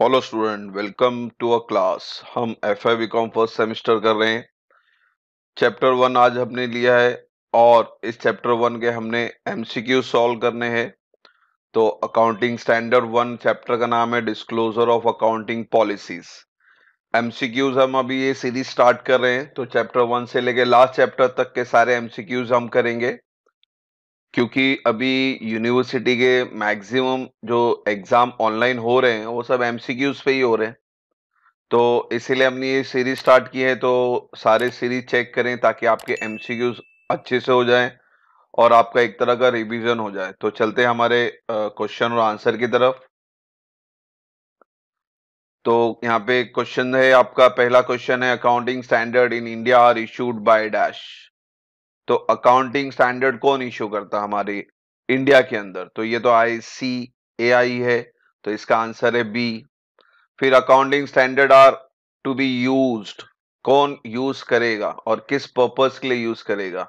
Hello student welcome to a class हम F I com first semester कर रहे हैं। चैप्टर वन आज हमने लिया है और इस चैप्टर वन के हमने एम सी एमसीक्यू सॉल्व करने हैं। तो अकाउंटिंग स्टैंडर्ड वन चैप्टर का नाम है disclosure of accounting policies MCQs हम अभी ये सीरीज़ स्टार्ट कर रहे हैं। तो चैप्टर वन से लेके लास्ट चैप्टर तक के सारे एमसीक्यूज हम करेंगे। क्योंकि अभी यूनिवर्सिटी के मैक्सिमम जो एग्ज़ाम ऑनलाइन हो रहे हैं, वो सब एमसीक्यूज पे ही हो रहे हैं। तो इसीलिए हमने ये सीरीज़ स्टार्ट की है तो सारे सीरीज़ चेक करें ताकि आपके एमसीक्यूज अच्छे से हो जाएँ और आपका एक तरह का रिवीजन हो जाए। तो चलते हैं हमारे क्वेश्चन और आंसर की तरफ़। तो यहाँ पे क्वेश्चन है, आपका पहला क्वेश्चन है accounting standard in India are issued by dash तो अकाउंटिंग स्टैंडर्ड कौन इशू करता हमारे इंडिया के अंदर? तो ये तो आई सी ए आई है तो इसका आंसर है बी फिर accounting standard are to be use कौन यूज़ करेगा और किस पर्पज के लिए यूज़ करेगा?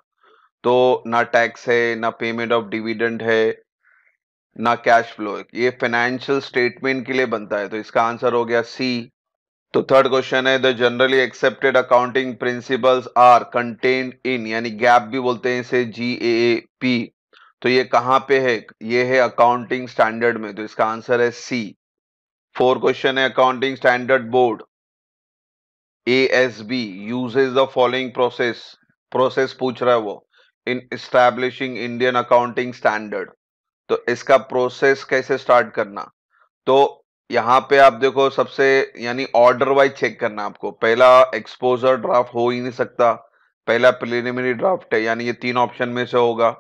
तो ना टैक्स है, ना पेमेंट ऑफ़ डिविडेंड है, ना कैश फ्लो ये फाइनेंशियल स्टेटमेंट के लिए बनता है तो इसका आंसर हो गया सी तो थर्ड क्वेश्चन है the generally accepted accounting principles are contained in यानी गैप भी बोलते हैं इसे जी ए पी तो ये कहाँ पे है? ये है अकाउंटिंग स्टैंडर्ड में तो इसका आंसर है सी फोर क्वेश्चन है accounting standard board A S B uses the following process process पूछ रहा है वो in establishing Indian accounting standard तो इसका प्रोसेस कैसे स्टार्ट करना? तो यहाँ पे आप देखो सबसे, यानी ऑर्डर वाइज चेक करना आपको। पहला एक्सपोजर ड्राफ्ट हो ही नहीं सकता। पहला प्रिलिमिनरी ड्राफ्ट है, यानी ये तीन ऑप्शन में से होगा।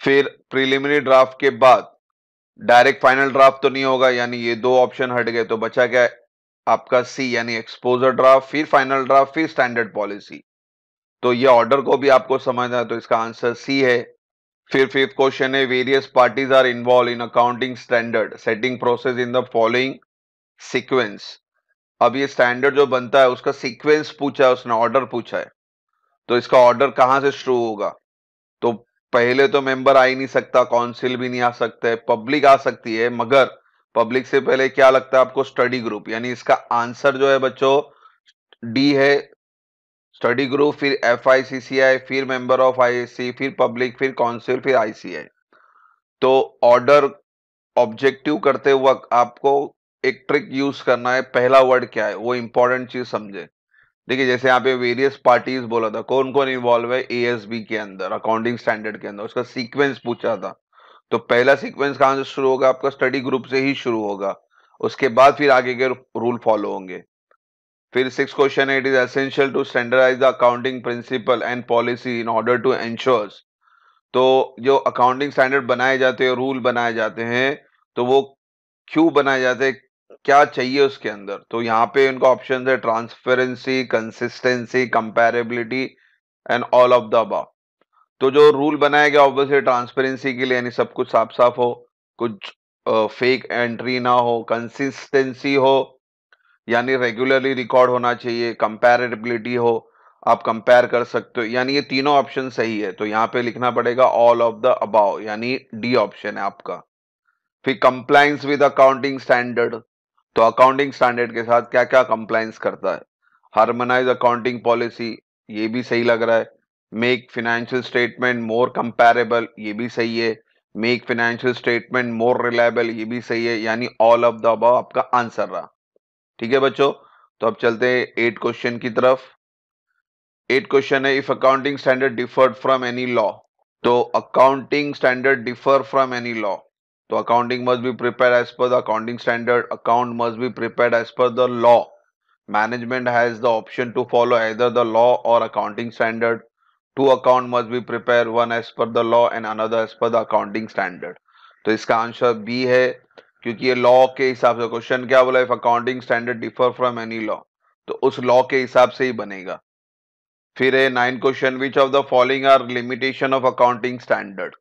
फिर प्रिलिमिनरी ड्राफ्ट के बाद डायरेक्ट फाइनल ड्राफ्ट तो नहीं होगा, यानी ये दो ऑप्शन हट गए तो बचा क्या आपका सी यानी एक्सपोजर ड्राफ्ट फिर फाइनल ड्राफ्ट फिर स्टैंडर्ड पॉलिसी तो ये ऑर्डर को भी आपको समझना है तो इसका आंसर सी है। फिर फिफ्थ क्वेश्चन है various parties are involve in accounting standard setting process in the following sequence अब ये स्टैंडर्ड जो बनता है, उसका सीक्वेंस पूछा है, उसने ऑर्डर पूछा है। तो इसका ऑर्डर कहाँ से शुरू होगा? तो पहले तो मेंबर आ ही नहीं सकता काउंसिल भी नहीं आ सकते पब्लिक आ सकती है, मगर पब्लिक से पहले क्या लगता है आपको? स्टडी ग्रुप यानी इसका आंसर जो है बच्चों डी है स्टडी ग्रुप, फिर F I C C I फिर मेंबर ऑफ़ आई फिर पब्लिक फिर काउंसिल फिर आई तो ऑर्डर ऑब्जेक्टिव करते वक्त आपको एक ट्रिक यूज़ करना है। पहला वर्ड क्या है? वो इंपॉर्टेंट चीज़ समझे। देखिए, जैसे यहाँ पे वेरियस पार्टीज़ बोला था कौन कौन इन्वॉल्व है एएसबी के अंदर अकाउंटिंग स्टैंडर्ड के अंदर। उसका सीक्वेंस पूछा था। तो पहला सीक्वेंस कहाँ से शुरू होगा? आपका स्टडी ग्रुप से ही शुरू होगा। उसके बाद फिर आगे के रूल फॉलो होंगे। फिर सिक्स क्वेश्चन है it is essential to standardize the accounting principle and policy in order to ensure तो जो अकाउंटिंग स्टैंडर्ड बनाए जाते हैं रूल बनाए जाते हैं तो वो क्यों बनाए जाते हैं, क्या चाहिए उसके अंदर? तो यहाँ पे इनका ऑप्शन है transparency consistency comparability and all of the above तो जो रूल बनाया गया ऑब्वियसली ट्रांसपेरेंसी के लिए, यानी सब कुछ साफ़ साफ़ हो, कुछ फेक एंट्री ना हो कंसिस्टेंसी हो यानी रेगुलरली रिकॉर्ड होना चाहिए कंपेरेबिलिटी हो, आप कंपेयर कर सकते हो। यानी ये तीनों ऑप्शन सही है। तो यहाँ पे लिखना पड़ेगा ऑल ऑफ़ द अबाव यानी डी ऑप्शन है आपका। फिर कंप्लाइंस विद अकाउंटिंग स्टैंडर्ड तो अकाउंटिंग स्टैंडर्ड के साथ क्या क्या कंप्लाइंस करता है? हार्मोनाइज अकाउंटिंग पॉलिसी ये भी सही लग रहा है। Make financial statement more comparable ये भी सही है। Make financial statement more reliable ये भी सही है। यानी ऑल ऑफ़ द अबाव आपका आंसर रहा। ठीक है बच्चों? तो अब चलते हैं एट क्वेश्चन की तरफ़। एट क्वेश्चन है if accounting standard differed from any law तो accounting standard differ from any law तो accounting must be prepare as per the accounting standard account must be prepare as per the law management has the option to follow either the law और accounting standard two account must be prepare one as per the law and another as per the accounting standard तो इसका answer B है। क्योंकि ये law के हिसाब से question क्या बोला if accounting standard differ from any law तो उस लॉ के हिसाब से ही बनेगा। फिर है nine question which of the following are limitation of accounting standard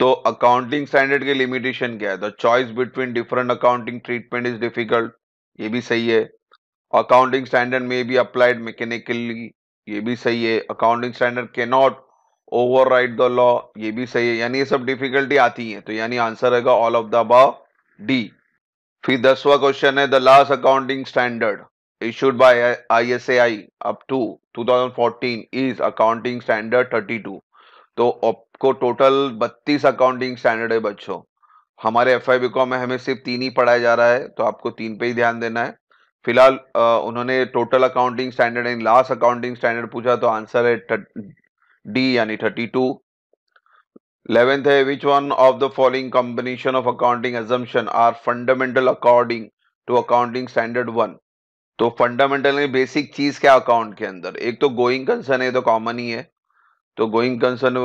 तो अकाउंटिंग स्टैंडर्ड के लिमिटेशन क्या है? The choice between different accounting treatment is difficult ये भी सही है। अकाउंटिंग स्टैंडर्ड में भी अप्लाइड मैकेनिकली ये भी सही है। अकाउंटिंग स्टैंडर्ड के not override the law ये भी सही है। यानी ये सब डिफिकल्टी आती है तो यानी आंसर रहेगा all of the above D फिर दसवा क्वेश्चन है the last accounting standard issued by ISAI up to 2014 is accounting standard 32 तो आपको टोटल 32 अकाउंटिंग स्टैंडर्ड है बच्चों। हमारे एफ़ आई में हमें सिर्फ़ तीन ही पढ़ाया जा रहा है तो आपको तीन पे ही ध्यान देना है। फ़िलहाल उन्होंने total accounting standard in last accounting standard पूछा तो आंसर है डी यानी थर्टी टू इलेवेंथ है which one of the following combination of accounting assumption are fundamental according to accounting standard one तो फंडामेंटल बेसिक चीज़ क्या अकाउंट के अंदर? एक तो गोइंग कंसर्न है तो कॉमन ही है। तो गोइंग कंसर्न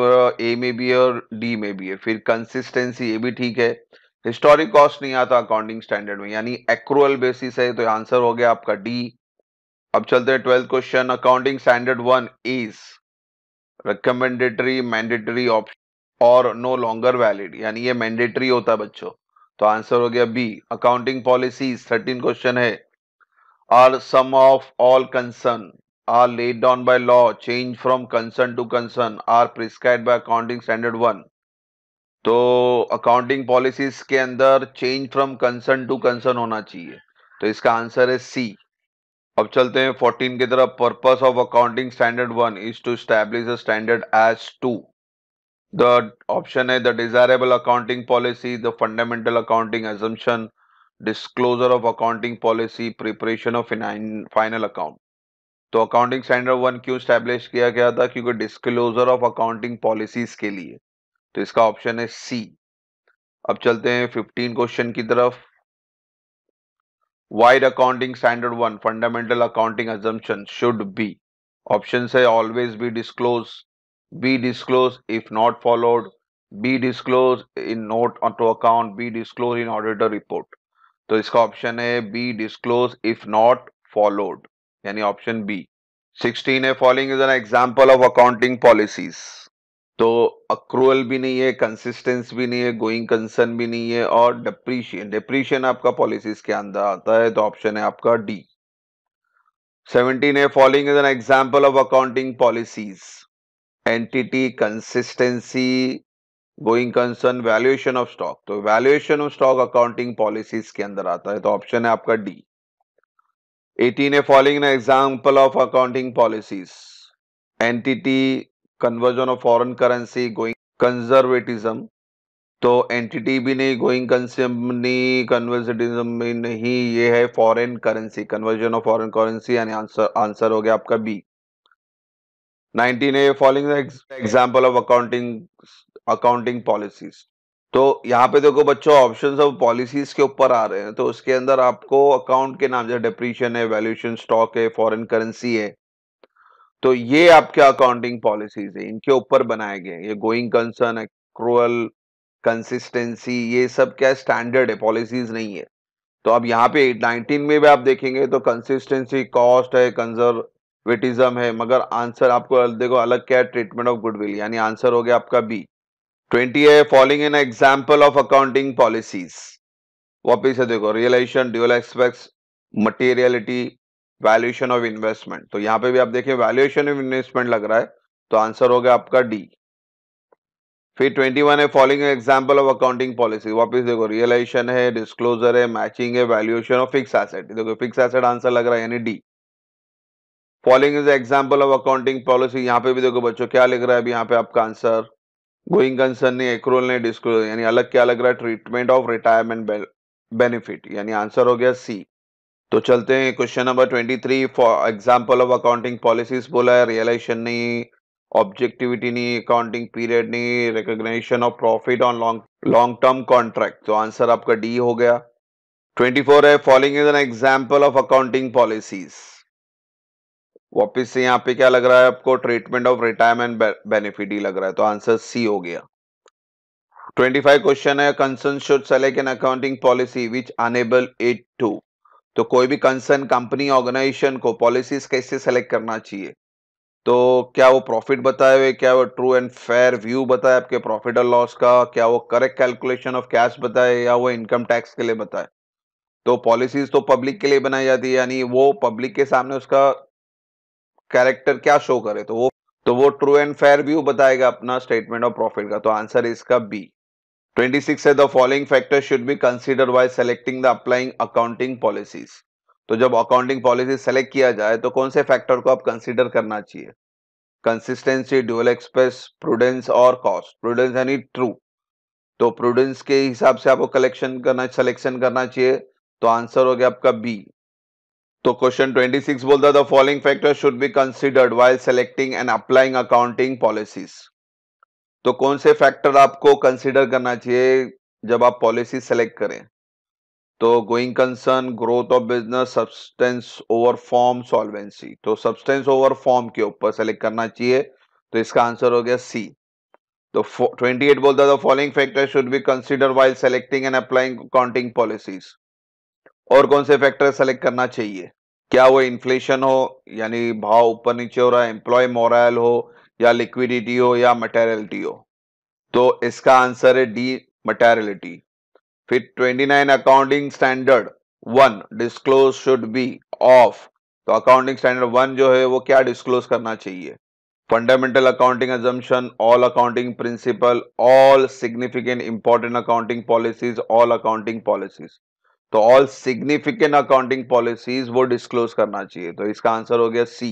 ए में भी है और डी में भी है। फिर कंसिस्टेंसी ये भी ठीक है। हिस्टोरिक कॉस्ट नहीं आता अकाउंटिंग स्टैंडर्ड में। यानी एक्रुअल बेसिस है तो आंसर हो गया आपका डी अब चलते हैं twelfth question accounting standard one is recommendatory mandatory option और नो लॉन्गर वैलिड यानी ये मैंडेटरी होता है बच्चों। तो आंसर हो गया B accounting policies thirteen question है। Are some of all concern are laid down by law, change from concern to concern are prescribed by accounting standard one तो अकाउंटिंग पॉलिसीज़ के अंदर change from concern to concern होना चाहिए। तो इसका answer है सी अब चलते हैं 14 की तरफ़। Purpose of accounting standard one is to establish standard as to the option है the desirable accounting policy the fundamental accounting assumption disclosure of accounting policy preparation of final account तो अकाउंटिंग स्टैंडर्ड वन क्यों establish किया गया था? क्योंकि disclosure of accounting policies के लिए। तो इसका ऑप्शन है सी अब चलते हैं फिफ्टीन क्वेश्चन की तरफ़। Vide accounting standard one fundamental accounting assumption should be option है always be disclose be disclose if not followed be disclose in note to account be disclose in auditor report तो इसका option है B disclose if not followed यानी option B sixteen है following is an example of accounting policies तो accrual भी नहीं है consistence भी नहीं है गोइंग कंसर्न भी नहीं है और डिप्रीशियन डिप्रीशियन आपका पॉलिसीज़ के अंदर आता है तो ऑप्शन है आपका डी सेवनटीन है following is an example of accounting policies entity consistency going concern valuation of stock तो valuation of stock accounting policies के अंदर आता है तो ऑप्शन है आपका D 18 a following an example of accounting policies. Entity conversion of foreign currency, going conservatism. तो entity भी नहीं गोइंग कंसम्पनी कन्वर्सिटिज्म भी नहीं, ये है foreign currency conversion of foreign currency यानी आंसर आंसर हो गया आपका B 19 a following example of accounting accounting policies तो यहाँ पे देखो बच्चों ऑप्शन ऑफ़ पॉलिसीज़ के ऊपर आ रहे हैं तो उसके अंदर आपको अकाउंट के नाम जैसे डिप्रीशन है वैल्यूएशन स्टॉक है फॉरेन करेंसी है तो ये आपके अकाउंटिंग पॉलिसीज़ है इनके ऊपर बनाए गए ये गोइंग कंसर्न एक्रुअल कंसिस्टेंसी ये सब क्या स्टैंडर्ड है पॉलिसीज़ नहीं है। तो अब यहाँ पे 19 में भी आप देखेंगे तो कंसिस्टेंसी कॉस्ट है कंजर्वेटिज्म है, मगर आंसर आपको देखो अलग क्या है ट्रीटमेंट ऑफ़ गुडविल यानी आंसर हो गया आपका बी ट्वेंटी है following in example of accounting policies वापिस से देखो realisation dual aspects materiality valuation of investment तो यहाँ पे भी आप देखिए वैल्यूएशन ऑफ़ इन्वेस्टमेंट लग रहा है तो आंसर हो गया आपका डी फिर 21 है following example of accounting policy वापस देखो रियलाइजेशन है डिस्क्लोजर है मैचिंग है वैल्यूएशन ऑफ़ फिक्स एसेट देखो फिक्स एसेट आंसर लग रहा है, यानी D following is example of accounting policy यहाँ पे भी देखो बच्चों, क्या लिख रहा है अभी यहाँ पे आपका आंसर गोइंग कंसर्न ने एक्रोल ने डिस्क्लोज यानी अलग क्या लग रहा है? ट्रीटमेंट ऑफ़ रिटायरमेंट बेनिफिट यानी आंसर हो गया सी तो चलते हैं question number twenty three for example of accounting policies बोला है रियलाइजेशन नहीं ऑब्जेक्टिविटी नहीं अकाउंटिंग पीरियड नहीं recognition of profit on long long term contract तो आंसर आपका डी हो गया. ट्वेंटी फोर है following is an example of accounting policies वापिस से यहाँ पे क्या लग रहा है आपको? ट्रीटमेंट ऑफ़ रिटायरमेंट बेनिफिट ही लग रहा है तो आंसर सी हो गया। 25 क्वेश्चन है concern should select an accounting policy which enable it to तो कोई भी कंसर्न कंपनी ऑर्गेनाइजेशन को पॉलिसीज़ कैसे सेलेक्ट करना चाहिए? तो क्या वो प्रॉफिट बताए हुए, क्या वो ट्रू एंड फेयर व्यू बताए आपके प्रॉफिट और लॉस का? क्या वो करेक्ट कैलकुलेशन ऑफ़ कैश बताए या वो इनकम टैक्स के लिए बताए? तो पॉलिसीज़ तो पब्लिक के लिए बनाई जाती है, यानी वो पब्लिक के सामने उसका कैरेक्टर क्या शो करे? तो वो तो वो ट्रू एंड फेयर व्यू बताएगा अपना स्टेटमेंट ऑफ़ प्रॉफिट का। तो आंसर इसका बी 26 है the following factor should be consider while selecting the applying accounting policies तो जब अकाउंटिंग पॉलिसी सेलेक्ट किया जाए तो कौन से फैक्टर को आप कंसीडर करना चाहिए? कंसिस्टेंसी ड्यूअल एक्सप्रेस प्रूडेंस और कॉस्ट प्रूडेंस यानी ट्रू तो प्रूडेंस के हिसाब से आपको कलेक्शन करना सिलेक्शन करना चाहिए। तो आंसर हो गया आपका बी तो क्वेश्चन 26 बोलता the following factor should be considered while selecting and applying accounting policies तो कौन से फैक्टर आपको कंसीडर करना चाहिए जब आप पॉलिसी सेलेक्ट करें? तो going concern growth of business substance over form solvency तो सब्सटेंस ओवर फॉर्म के ऊपर सेलेक्ट करना चाहिए तो इसका आंसर हो गया सी तो 28 बोलता the following factor should be consider while selecting and applying accounting policies और कौन से फैक्टर सेलेक्ट करना चाहिए? क्या वो इन्फ्लेशन हो, यानी भाव ऊपर नीचे हो रहा है एम्प्लॉय मोरल हो, या लिक्विडिटी हो, या मटेरियलिटी हो? तो इसका आंसर है डी मटेरियलिटी फिर 29 accounting standard one disclose should be of तो अकाउंटिंग स्टैंडर्ड वन जो है, वो क्या डिस्क्लोज करना चाहिए? Fundamental accounting assumption all accounting principle all significant important accounting policies all accounting policies तो ऑल सिग्निफिकेंट अकाउंटिंग पॉलिसीज़ वो डिस्क्लोज करना चाहिए। तो इसका आंसर हो गया C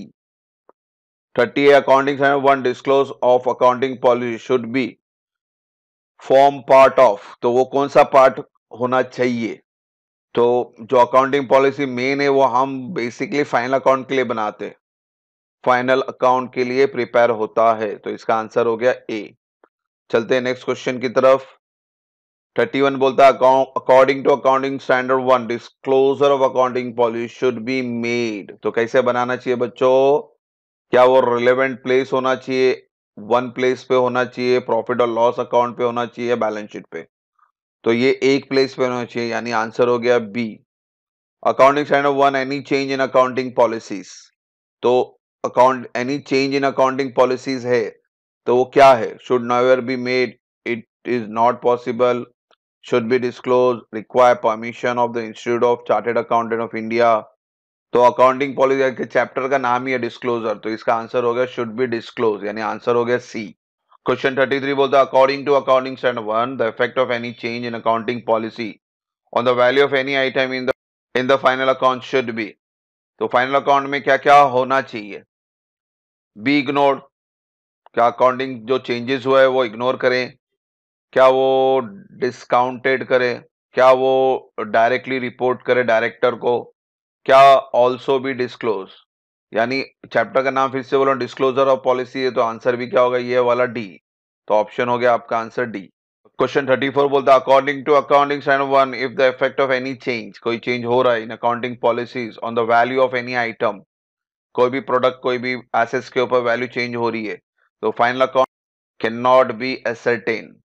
thirty a accounting one disclose of accounting policy should be form part of तो वो कौन सा पार्ट होना चाहिए? तो जो अकाउंटिंग पॉलिसी मेन है वो हम बेसिकली फाइनल अकाउंट के लिए बनाते फाइनल अकाउंट के लिए प्रिपेयर होता है। तो इसका आंसर हो गया ए चलते हैं नेक्स्ट क्वेश्चन की तरफ़। थर्टी वन बोलता है according to accounting standard one disclosure of accounting policy should be made तो कैसे बनाना चाहिए बच्चों? क्या वो रिलेवेंट प्लेस होना चाहिए? वन प्लेस पे होना चाहिए प्रॉफिट और लॉस अकाउंट पे होना चाहिए बैलेंस शीट पे। तो ये एक प्लेस पे होना चाहिए, यानी आंसर हो गया B accounting standard one any change in accounting policies तो account any change in accounting policies है तो वो क्या है? Should never be made it is not possible should be disclosed, require permission of the Institute of Chartered Accountant of India. तो accounting policy के chapter का नाम ही है डिस्क्लोजर तो इसका आंसर हो गया शुड बी डिस्क्लोज यानी आंसर हो गया सी क्वेश्चन 33 बोलता है according to accounting standard one the effect of any change in accounting policy on the value of any item in the in the final account should be तो final account में क्या क्या होना चाहिए? Be ignored क्या accounting जो changes हुआ है वो इग्नोर करें। क्या वो डिस्काउंटेड करे? क्या वो डायरेक्टली रिपोर्ट करे डायरेक्टर को? क्या ऑल्सो भी डिस्क्लोज यानी चैप्टर का नाम फिर से बोलो डिस्क्लोजर ऑफ़ पॉलिसी है तो आंसर भी क्या होगा? ये वाला डी तो ऑप्शन हो गया आपका answer D question thirty four बोलता है according to accounting standard one if the effect of any change कोई चेंज हो रहा है in accounting policies on the value of any item कोई भी प्रोडक्ट कोई भी एसेट्स के ऊपर वैल्यू चेंज हो रही है तो final account can not be ascertain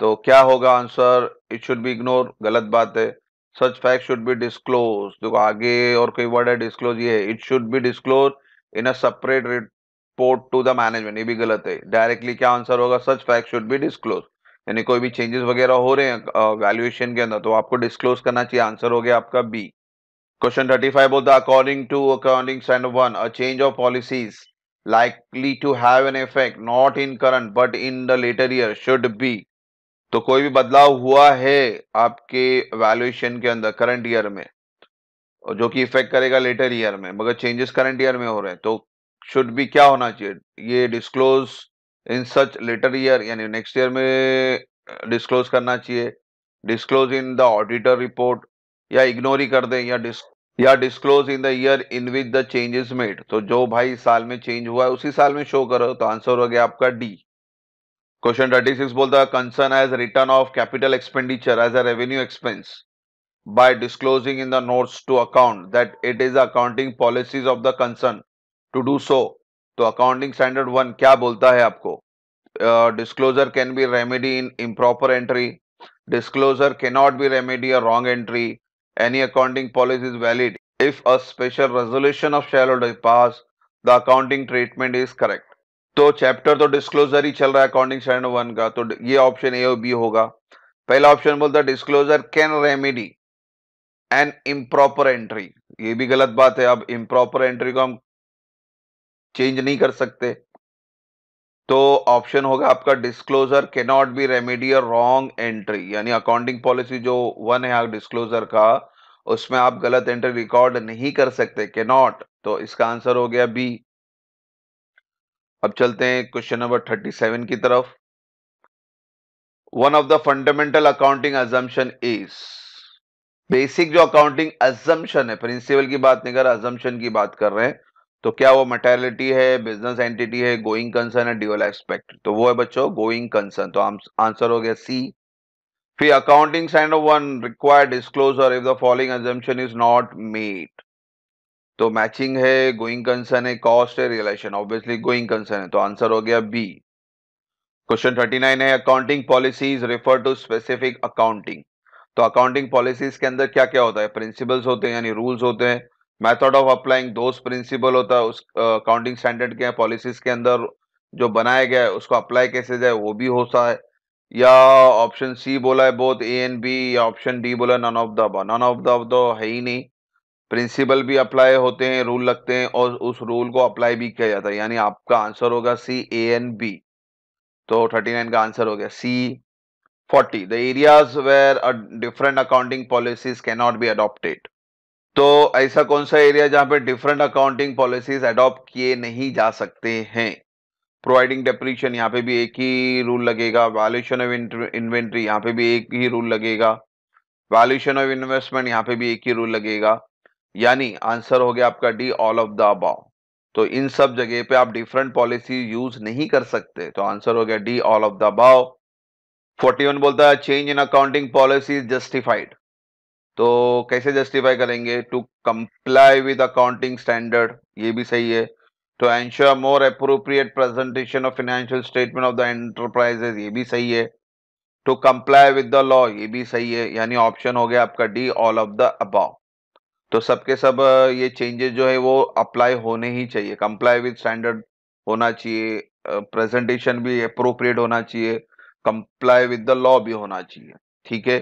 तो क्या होगा answer? It should be ignore गलत बात है। Such fact should be disclose देखो, आगे और कोई वर्ड है डिस्क्लोज ये it should be disclose in a separate report to the management ये भी गलत है। डायरेक्टली क्या आंसर होगा? Such fact should be disclose यानी कोई भी चेंजेस वगैरह हो रहे हैं वैल्यूएशन के अंदर तो आपको डिस्क्लोज करना चाहिए। आंसर हो गया आपका बी क्वेश्चन थर्टी फाइव बोलता according to according standard one a change of policies likely to have an effect, not in current, but in the later year, should be तो कोई भी बदलाव हुआ है आपके वैल्यूएशन के अंदर करंट ईयर में? जो कि इफ़ेक्ट करेगा लेटर ईयर में, मगर चेंजेस करंट ईयर में हो रहे हैं तो शुड भी क्या होना चाहिए? ये disclose in such later year यानी नेक्स्ट ईयर में डिस्क्लोज करना चाहिए। Disclose in the auditor report या इग्नोर ही कर दें, या डिस या disclose in the year in with the changes made तो जो भाई साल में चेंज हुआ है, उसी साल में शो करो तो आंसर हो गया आपका D क्वेश्चन थर्टी सिक्स बोलता है concern as return of capital expenditure as a revenue expense by disclosing in the notes to account that it is accounting policies of the concern to do so तो accounting standard one क्या बोलता है आपको disclosure can be remedy in improper entry disclosure cannot be remedy a wrong entry any accounting policy is valid if a special resolution of shareholder pass the accounting treatment is correct तो chapter तो disclosure ही चल रहा है accounting standard one का। तो ये option A और बी होगा। पहला ऑप्शन बोलता है disclosure can remedy an improper entry ये भी गलत बात है। अब इम्प्रॉपर एंट्री को हम चेंज नहीं कर सकते। तो ऑप्शन होगा आपका disclosure can not be remedy a wrong entry यानी अकाउंटिंग पॉलिसी जो वन है डिस्क्लोजर का, उसमें आप गलत एंट्री रिकॉर्ड नहीं कर सकते। के नॉट तो इसका आंसर हो गया बी अब चलते हैं क्वेश्चन नंबर थर्टी सेवन की तरफ़। One of the fundamental accounting assumption is basic जो अकाउंटिंग अजम्पन है प्रिंसिपल की बात नहीं कर अजम्पन की बात कर रहे हैं तो क्या वो मेटेरिलिटी है बिज़नेस एंटिटी है गोइंग कंसर्न है ड्यूअल एक्सपेक्ट तो वो है बच्चों गोइंग कंसर्न तो आंसर हो गया सी फिर accounting standard one required disclosure if the following assumption is not made तो मैचिंग है गोइंग कंसर्न है कॉस्ट है रियलाइजेशन ऑब्वियसली गोइंग कंसर्न है तो आंसर हो गया बी क्वेश्चन थर्टी नाइन है accounting policies refer to specific accounting तो अकाउंटिंग पॉलिसीज़ के अंदर क्या क्या होता है? प्रिंसिपल्स होते हैं, यानी रूल्स होते हैं। Method of applying those principle होता है, उस अकाउंटिंग स्टैंडर्ड के पॉलिसीज़ के अंदर जो बनाया गया है, उसको अप्लाई कैसे जाए, वो भी होता है। या ऑप्शन सी बोला है बोथ ए एंड बी या ऑप्शन डी बोला none of the none of the है ही नहीं। प्रिंसिपल भी अप्लाई होते हैं, रूल लगते हैं और उस रूल को अप्लाई भी किया जाता है। यानी आपका आंसर होगा सी ए एन बी तो थर्टी नाइन का आंसर हो गया C forty the areas where different accounting policies cannot be adopted तो ऐसा कौन सा एरिया जहाँ पे डिफरेंट अकाउंटिंग पॉलिसीज़ अडॉप्ट किए नहीं जा सकते हैं? प्रोवाइडिंग डेप्रीशन यहाँ पे भी एक ही रूल लगेगा। वैल्यूशन ऑफ़ इन्वेंट्री यहाँ पे भी एक ही रूल लगेगा। वैल्यूशन ऑफ़ इन्वेस्टमेंट यहाँ पे भी एक ही रूल लगेगा। यानी आंसर हो गया आपका D all of the above तो इन सब जगह पे आप डिफरेंट पॉलिसी यूज़ नहीं कर सकते। तो आंसर हो गया D all of the above 41 बोलता है change in accounting policy justified तो कैसे जस्टिफाई करेंगे? To comply with accounting standard ये भी सही है। To ensure more appropriate presentation of financial statement of the enterprises ये भी सही है। To comply with the law ये भी सही है। यानी ऑप्शन हो गया आपका D all of the above तो सबके सब ये चेंजेस जो है वो अप्लाई होने ही चाहिए। कंप्लाई विद स्टैंडर्ड होना चाहिए प्रेजेंटेशन भी अप्रोप्रिएट होना चाहिए कंप्लाई विद द लॉ भी होना चाहिए, ठीक है?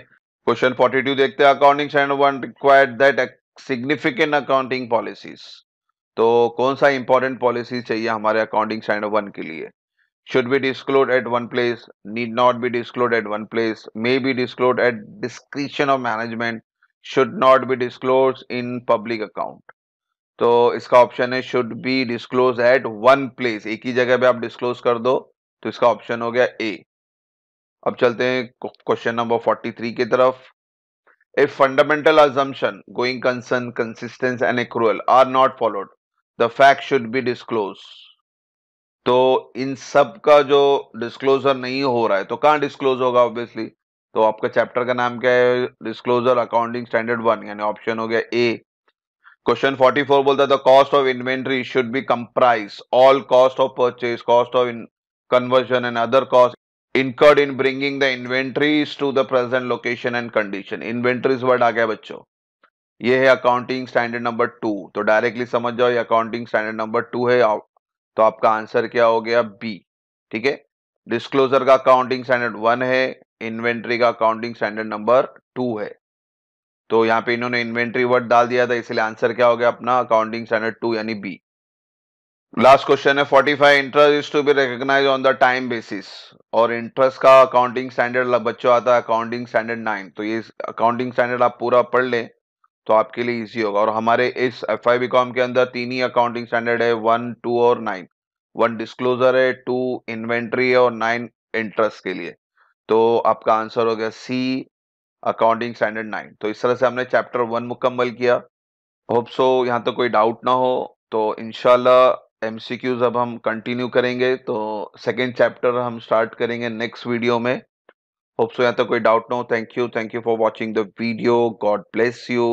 क्वेश्चन 42 देखते हैं। Accounting standard one required that significant accounting policies तो कौन सा इंपॉर्टेंट पॉलिसी चाहिए हमारे अकाउंटिंग स्टैंडर्ड वन के लिए? Should be disclosed at one place, need not be disclosed at one place, may be disclosed at discretion of management should not be disclosed in public account. तो इसका option है should be disclose at one place एक ही जगह पे आप disclose कर दो तो इसका ऑप्शन हो गया ए अब चलते हैं क्वेश्चन नंबर 43 की तरफ़. A fundamental assumption going concern consistence and accrual are not followed the fact should be disclose तो इन सब का जो डिस्क्लोजर नहीं हो रहा है तो कहाँ डिस्क्लोज होगा ऑब्वियसली तो आपका चैप्टर का नाम क्या है? डिस्क्लोजर अकाउंटिंग स्टैंडर्ड वन यानी ऑप्शन हो गया ए क्वेश्चन 44 बोलता है the cost of inventory should be comprise all cost of purchase cost of conversion and other cost incurred in bringing the inventories to the present location and condition. Inventories word आ गया बच्चों। ये है accounting standard number two तो directly समझ जाओ, ये accounting standard number two है तो आपका आंसर क्या हो गया बी ठीक है? डिस्क्लोजर का अकाउंटिंग स्टैंडर्ड वन है इन्वेंट्री का अकाउंटिंग स्टैंडर्ड नंबर टू है। तो यहाँ पे इन्होंने इन्वेंट्री वर्ड डाल दिया था, इसलिए आंसर क्या हो गया अपना? अकाउंटिंग स्टैंडर्ड टू यानी बी लास्ट क्वेश्चन है 45 interest is to be recognise on the time basis और इंटरेस्ट का अकाउंटिंग स्टैंडर्ड बच्चों, आता है अकाउंटिंग स्टैंडर्ड नाइन तो ये अकाउंटिंग स्टैंडर्ड आप पूरा पढ़ लें तो आपके लिए इजी होगा। और हमारे इस एफ़ आई कॉम के अंदर तीन ही अकाउंटिंग स्टैंडर्ड है वन टू और नाइन वन डिस्क्लोजर है टू इन्वेंट्री है और नाइन इंटरेस्ट के लिए। तो आपका आंसर हो गया सी अकाउंटिंग स्टैंडर्ड नाइन तो इस तरह से हमने चैप्टर वन मुकम्मल किया। होप सो यहाँ तो कोई डाउट ना हो। तो इनशाला एमसीक्यूज अब हम कंटिन्यू करेंगे। तो सेकेंड चैप्टर हम स्टार्ट करेंगे नेक्स्ट वीडियो में। होप सो यहाँ तक कोई डाउट ना हो। Thank you thank you for watching the video God bless you